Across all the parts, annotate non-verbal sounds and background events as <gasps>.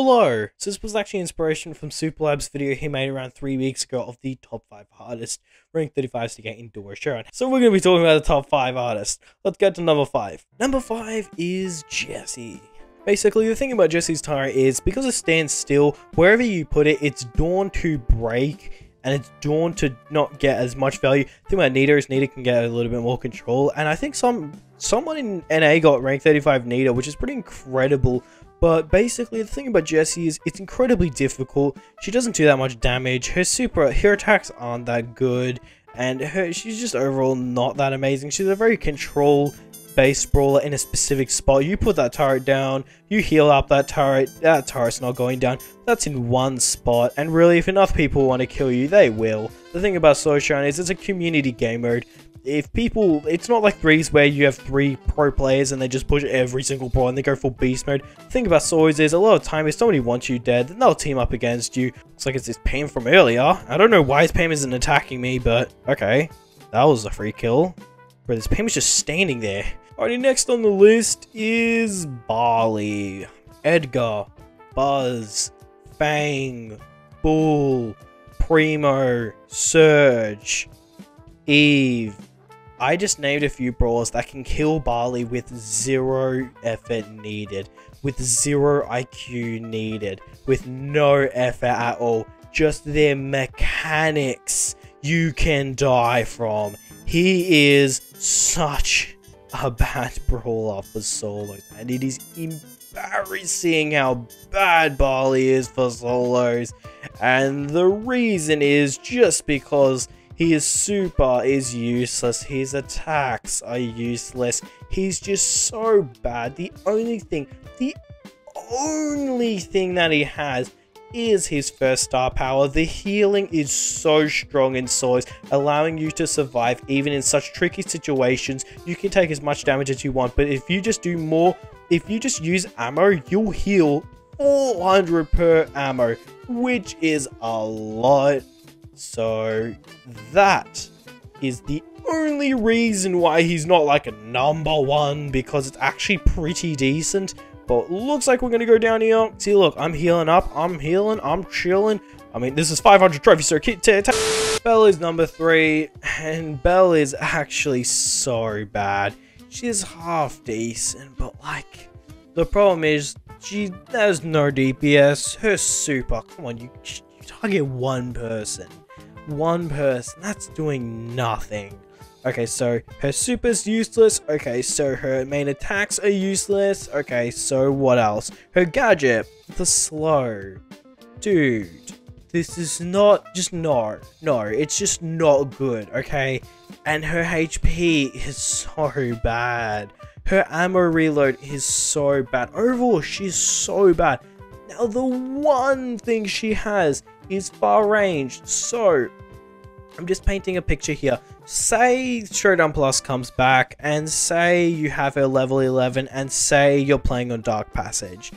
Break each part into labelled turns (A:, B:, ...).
A: Hello! So this was actually inspiration from Superlab's video he made around 3 weeks ago of the top 5 hardest ranked 35s to get into a show. So we're going to be talking about the top 5 artists. Let's get to number 5. Number 5 is Jessie. Basically, the thing about Jessie's tire is because it stands still, wherever you put it, it's drawn to break and it's drawn to not get as much value. The thing about Nita is Nita can get a little bit more control, and I think some someone in NA got rank 35 Nita, which is pretty incredible but basically, the thing about Jessie is it's incredibly difficult. She doesn't do that much damage. Her super, her attacks aren't that good, and her she's just overall not that amazing. She's a very control based brawler in a specific spot. You put that turret down, you heal up that turret, that turret's not going down. That's in one spot, and really, if enough people want to kill you, they will. The thing about Soul Soulshine is it's a community game mode if people, it's not like threes where you have three pro players and they just push every single ball and they go full beast mode. The thing about swords is a lot of time if somebody wants you dead, then they'll team up against you. Looks like it's this Pam from earlier. I don't know why his Pam isn't attacking me, but okay. That was a free kill. Bro, this Pam is just standing there. Alrighty, next on the list is Barley, Edgar, Buzz, Fang, Bull, Primo, Surge, Eve, I just named a few brawlers that can kill Barley with zero effort needed, with zero IQ needed, with no effort at all. Just their mechanics you can die from. He is such a bad <laughs> brawler for solos, and it is embarrassing how bad Barley is for solos. And the reason is just because his super is useless. His attacks are useless. He's just so bad. The only thing, the only thing that he has is his first star power. The healing is so strong in Solos, allowing you to survive even in such tricky situations. You can take as much damage as you want, but if you just do more, if you just use ammo, you'll heal 400 per ammo, which is a lot so that is the only reason why he's not like a number one because it's actually pretty decent. But looks like we're gonna go down here. See, look, I'm healing up. I'm healing. I'm chilling. I mean, this is 500 trophy, so Belle is number three, and Belle is actually so bad. She's half decent, but like, the problem is she has no DPS. Her super, come on, you, you target one person one person. That's doing nothing. Okay, so her super's useless. Okay, so her main attacks are useless. Okay, so what else? Her gadget, the slow. Dude, this is not just no, no, it's just not good, okay? And her HP is so bad. Her ammo reload is so bad. Overall, she's so bad. Now, the one thing she has is far range. So, I'm just painting a picture here. Say Showdown Plus comes back, and say you have a level 11, and say you're playing on Dark Passage.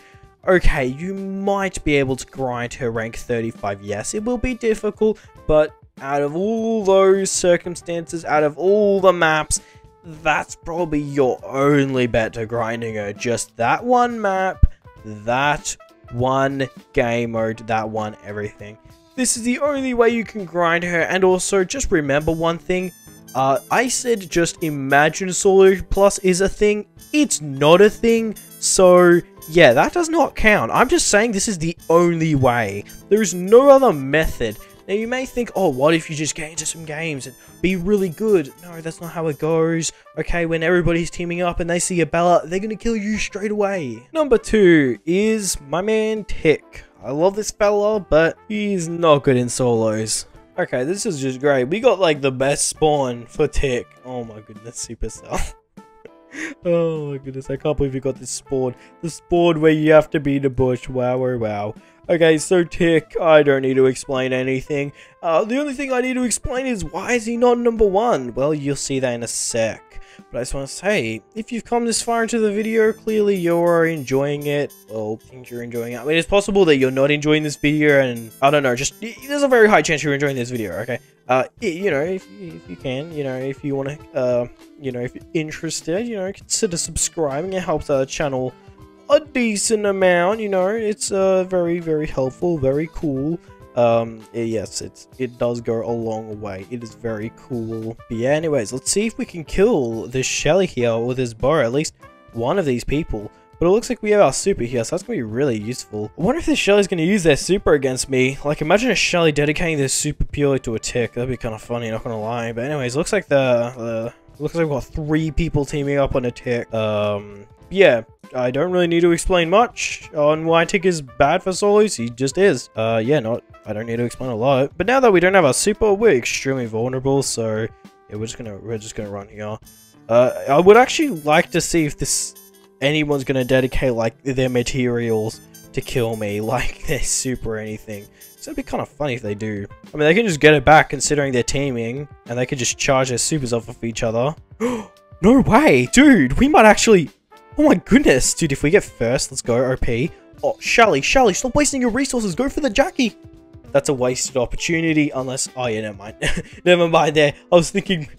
A: Okay, you might be able to grind her rank 35. Yes, it will be difficult, but out of all those circumstances, out of all the maps, that's probably your only bet to grinding her. Just that one map, that one game mode, that one everything. This is the only way you can grind her, and also just remember one thing. Uh, I said just imagine solo plus is a thing. It's not a thing, so yeah, that does not count. I'm just saying this is the only way. There is no other method. Now you may think, oh, what if you just get into some games and be really good? No, that's not how it goes. Okay, when everybody's teaming up and they see a Bella, they're gonna kill you straight away. Number two is my man Tick. I love this fella, but he's not good in solos. Okay, this is just great. We got like the best spawn for Tick. Oh my goodness, Supercell. <laughs> oh my goodness, I can't believe we got this spawn. The spawn where you have to be in the bush. Wow, oh, wow, wow. Okay, so Tick, I don't need to explain anything. Uh, the only thing I need to explain is why is he not number one? Well, you'll see that in a sec. But I just want to say, if you've come this far into the video, clearly you're enjoying it. Well, think you're enjoying it. I mean, it's possible that you're not enjoying this video, and I don't know, just, there's a very high chance you're enjoying this video, okay? Uh, you know, if, if you can, you know, if you want to, uh, you know, if you're interested, you know, consider subscribing. It helps our channel a decent amount, you know, it's uh, very, very helpful, very cool. Um, yes, it's it does go a long way. It is very cool. But yeah, anyways, let's see if we can kill this Shelly here with this bow, at least one of these people. But it looks like we have our super here, so that's going to be really useful. I wonder if this Shelly's going to use their super against me. Like, imagine a Shelly dedicating their super purely to a tick. That'd be kind of funny, not going to lie. But anyways, looks like the... the looks like we've got three people teaming up on a tick. Um, yeah, I don't really need to explain much on why tick is bad for solos. He just is. Uh, yeah, not... I don't need to explain a lot. But now that we don't have our super, we're extremely vulnerable, so... Yeah, we're just gonna we're just gonna run here. Uh, I would actually like to see if this anyone's gonna dedicate like their materials to kill me, <laughs> like their super or anything. So it'd be kind of funny if they do. I mean, they can just get it back considering they're teaming, and they could just charge their supers off of each other. <gasps> no way, dude! We might actually... Oh my goodness, dude, if we get first, let's go, OP. Oh, Shelly, Shelly, stop wasting your resources, go for the Jackie! That's a wasted opportunity, unless... Oh, yeah, never mind. <laughs> never mind there. I was thinking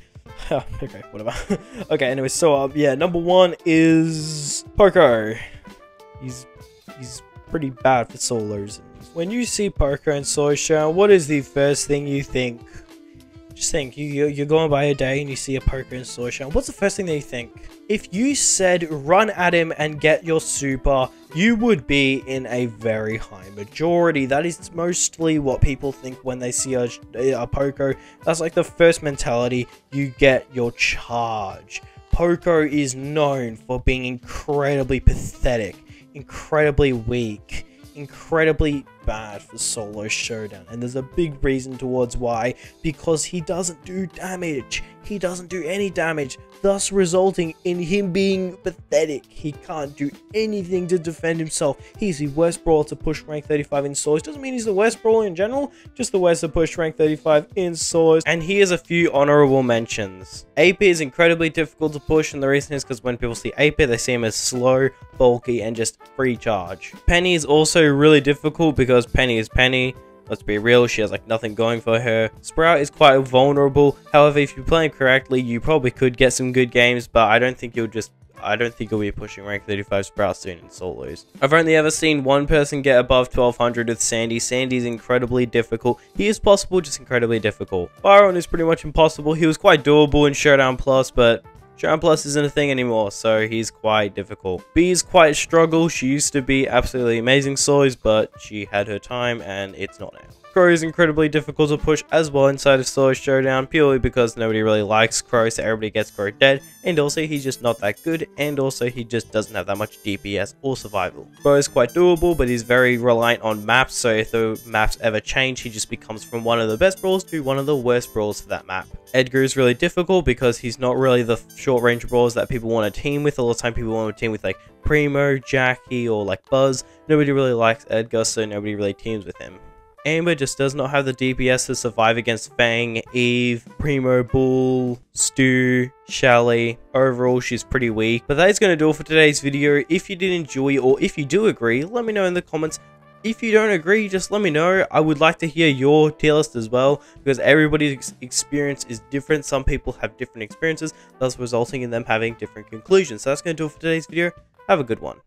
A: <laughs> okay, whatever. <laughs> okay, anyway, so uh, yeah, number one is Poco. He's he's pretty bad for solos. When you see Poco and Soysha, what is the first thing you think? Just think, you, you're going by a day and you see a Poco and Soysha. What's the first thing that you think? If you said run at him and get your super, you would be in a very high majority. That is mostly what people think when they see a, a Poco. That's like the first mentality. You get your charge. Poco is known for being incredibly pathetic, incredibly weak, incredibly bad for solo showdown and there's a big reason towards why because he doesn't do damage. He doesn't do any damage thus resulting in him being pathetic. He can't do anything to defend himself. He's the worst brawler to push rank 35 in solos. Doesn't mean he's the worst brawler in general just the worst to push rank 35 in solos. And here's a few honorable mentions. Ap is incredibly difficult to push and the reason is because when people see ap they see him as slow bulky and just free charge. Penny is also really difficult because because Penny is Penny. Let's be real, she has like nothing going for her. Sprout is quite vulnerable. However, if you're playing correctly, you probably could get some good games, but I don't think you'll just I don't think you'll be pushing rank 35 Sprout soon in solos. I've only ever seen one person get above 1200 with Sandy. Sandy's incredibly difficult. He is possible, just incredibly difficult. Byron is pretty much impossible. He was quite doable in Showdown Plus, but Showdown Plus isn't a thing anymore, so he's quite difficult. Bea is quite struggle. She used to be absolutely amazing solos, but she had her time and it's not now. Crow is incredibly difficult to push as well inside of Solo Showdown purely because nobody really likes Crow so everybody gets Crow dead and also he's just not that good and also he just doesn't have that much DPS or survival. Crow is quite doable but he's very reliant on maps so if the maps ever change he just becomes from one of the best brawls to one of the worst brawls for that map. Edgar is really difficult because he's not really the short range brawlers that people want to team with. A lot of time people want to team with like Primo, Jackie or like Buzz. Nobody really likes Edgar so nobody really teams with him. Amber just does not have the DPS to survive against Fang, Eve, Primo Bull, Stu, Shelly. Overall, she's pretty weak. But that is going to do it for today's video. If you did enjoy or if you do agree, let me know in the comments. If you don't agree, just let me know. I would like to hear your tier list as well because everybody's experience is different. Some people have different experiences, thus resulting in them having different conclusions. So that's going to do it for today's video. Have a good one.